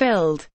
filled.